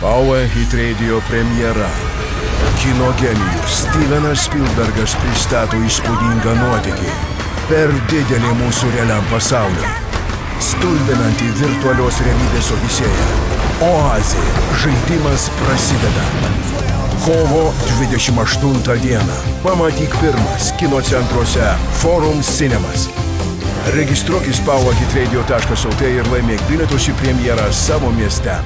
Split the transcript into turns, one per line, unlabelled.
Power Hit Radio premjera. Kino genijus Stevenas Spielbergas pristato įspūdingą nuotykį per didelį mūsų realiam pasauliu. Stulbinantį virtualios realybės odisėją. Oazė. Žaidimas prasideda. Kovo 28 dieną. Pamatyk pirmas kino centruose Forum Cinemas. Registruokis pauahitradio.lt ir laimėk bilietus į premjerą savo mieste.